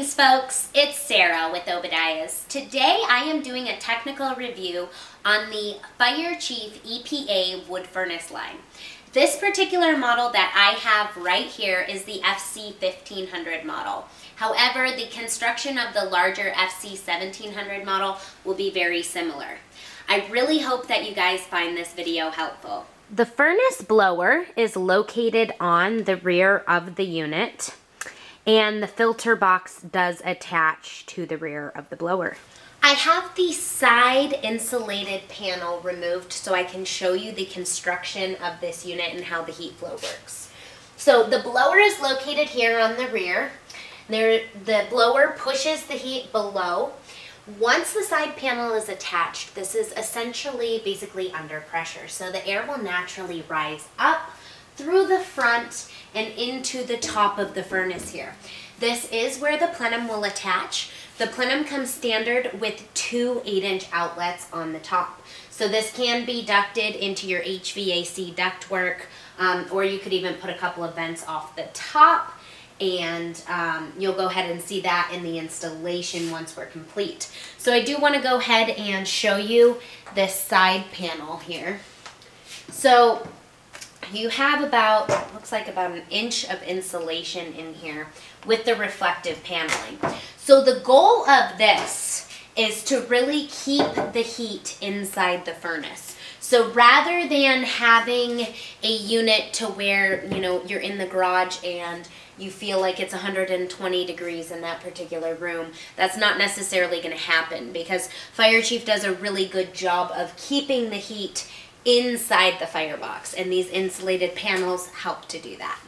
Greetings folks, it's Sarah with Obadiah's. Today I am doing a technical review on the Fire Chief EPA wood furnace line. This particular model that I have right here is the FC 1500 model. However, the construction of the larger FC 1700 model will be very similar. I really hope that you guys find this video helpful. The furnace blower is located on the rear of the unit and the filter box does attach to the rear of the blower. I have the side insulated panel removed so I can show you the construction of this unit and how the heat flow works. So the blower is located here on the rear. There, the blower pushes the heat below. Once the side panel is attached, this is essentially basically under pressure. So the air will naturally rise up through the front and into the top of the furnace here. This is where the plenum will attach. The plenum comes standard with two 8-inch outlets on the top. So this can be ducted into your HVAC ductwork, um, or you could even put a couple of vents off the top and um, you'll go ahead and see that in the installation once we're complete. So I do want to go ahead and show you this side panel here. So you have about, looks like about an inch of insulation in here with the reflective paneling. So the goal of this is to really keep the heat inside the furnace. So rather than having a unit to where, you know, you're in the garage and you feel like it's 120 degrees in that particular room, that's not necessarily going to happen because Fire Chief does a really good job of keeping the heat inside the firebox and these insulated panels help to do that.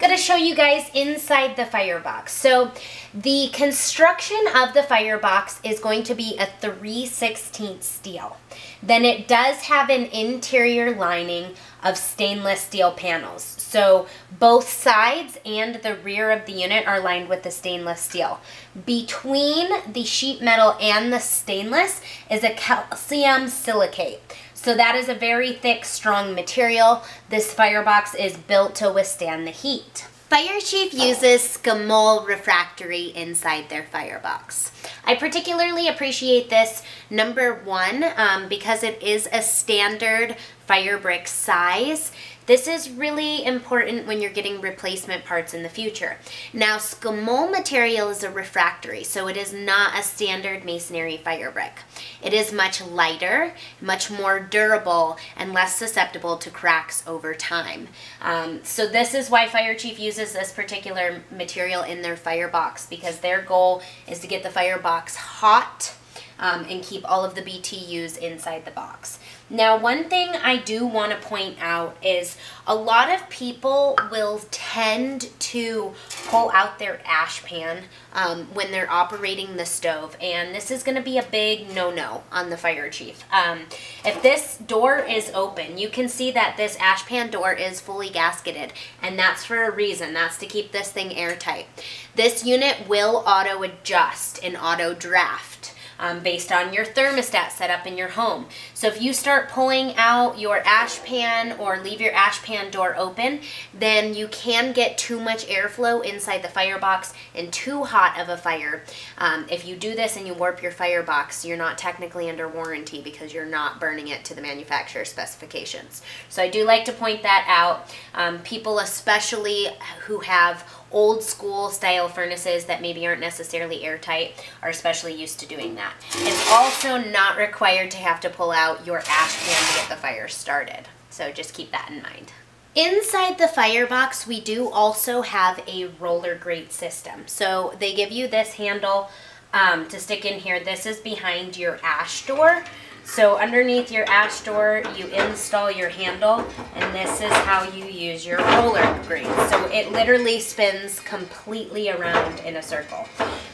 Gonna show you guys inside the firebox. So the construction of the firebox is going to be a 3 16 steel. Then it does have an interior lining of stainless steel panels. So both sides and the rear of the unit are lined with the stainless steel. Between the sheet metal and the stainless is a calcium silicate. So that is a very thick, strong material. This firebox is built to withstand the heat. Fire Chief uses Skamol refractory inside their firebox. I particularly appreciate this number one um, because it is a standard fire brick size this is really important when you're getting replacement parts in the future. Now, Skamol material is a refractory, so it is not a standard masonry fire brick. It is much lighter, much more durable, and less susceptible to cracks over time. Um, so this is why Fire Chief uses this particular material in their firebox, because their goal is to get the firebox hot, um, and keep all of the BTUs inside the box. Now, one thing I do want to point out is a lot of people will tend to pull out their ash pan um, when they're operating the stove, and this is going to be a big no-no on the fire chief. Um, if this door is open, you can see that this ash pan door is fully gasketed, and that's for a reason. That's to keep this thing airtight. This unit will auto-adjust and auto-draft um, based on your thermostat setup in your home. So if you start pulling out your ash pan or leave your ash pan door open, then you can get too much airflow inside the firebox and too hot of a fire. Um, if you do this and you warp your firebox, you're not technically under warranty because you're not burning it to the manufacturer specifications. So I do like to point that out. Um, people especially who have old school style furnaces that maybe aren't necessarily airtight are especially used to doing that. It's also not required to have to pull out your ash pan to get the fire started. So just keep that in mind. Inside the firebox, we do also have a roller grate system. So they give you this handle um, to stick in here. This is behind your ash door. So underneath your ash door, you install your handle, and this is how you use your roller grate. So it literally spins completely around in a circle.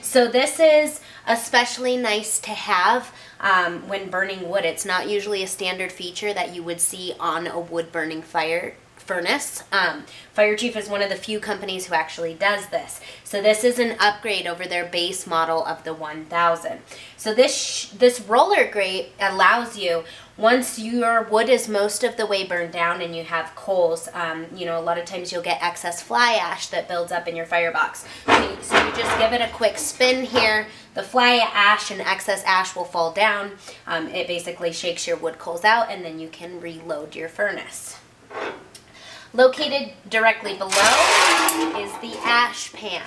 So this is especially nice to have um, when burning wood. It's not usually a standard feature that you would see on a wood burning fire furnace. Um, Fire Chief is one of the few companies who actually does this. So this is an upgrade over their base model of the 1000. So this this roller grate allows you once your wood is most of the way burned down and you have coals, um, you know, a lot of times you'll get excess fly ash that builds up in your firebox. So you, so you just give it a quick spin here. The fly ash and excess ash will fall down. Um, it basically shakes your wood coals out and then you can reload your furnace. Located directly below is the ash pan.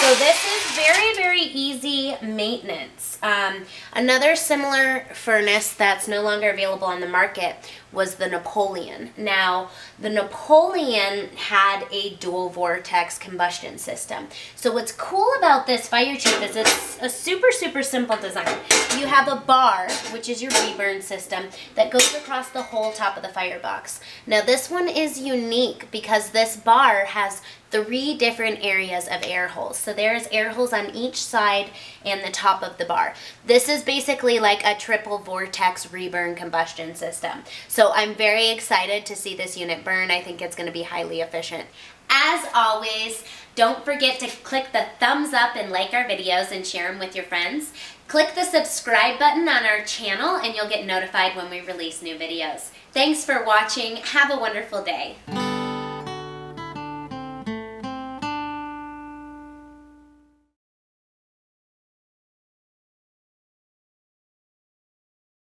So this is very, very easy maintenance. Um, another similar furnace that's no longer available on the market was the Napoleon. Now, the Napoleon had a dual vortex combustion system. So what's cool about this fire chief is it's a super, super simple design. You have a bar, which is your reburn system, that goes across the whole top of the firebox. Now this one is unique because this bar has three different areas of air holes. So there's air holes on each side and the top of the bar. This is basically like a triple vortex reburn combustion system. So I'm very excited to see this unit burn. I think it's going to be highly efficient. As always, don't forget to click the thumbs up and like our videos and share them with your friends. Click the subscribe button on our channel and you'll get notified when we release new videos. Thanks for watching. Have a wonderful day.